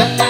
Set